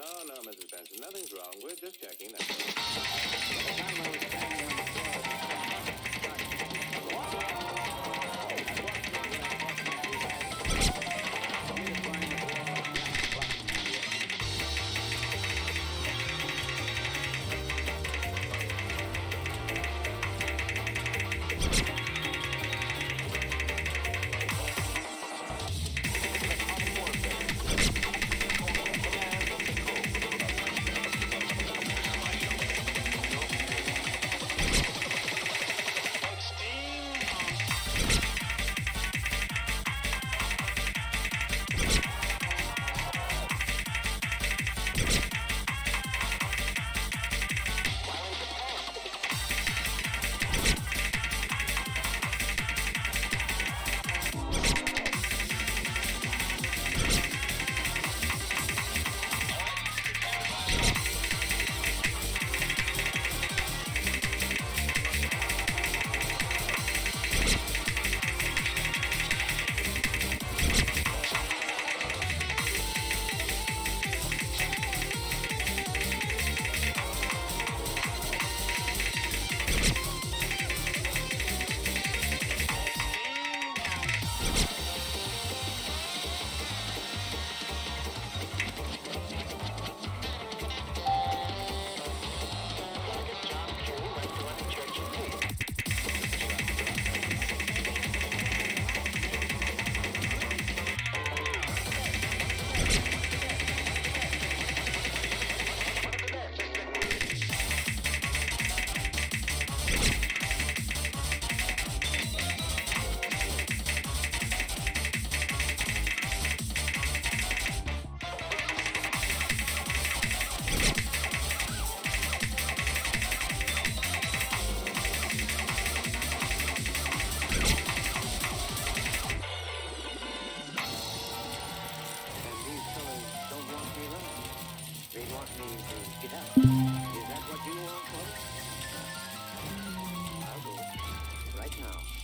Oh, no, no, Mrs. Benson, nothing's wrong. We're just checking. That's all. want me to get out. Is that what you want, folks? I'll go. Right now.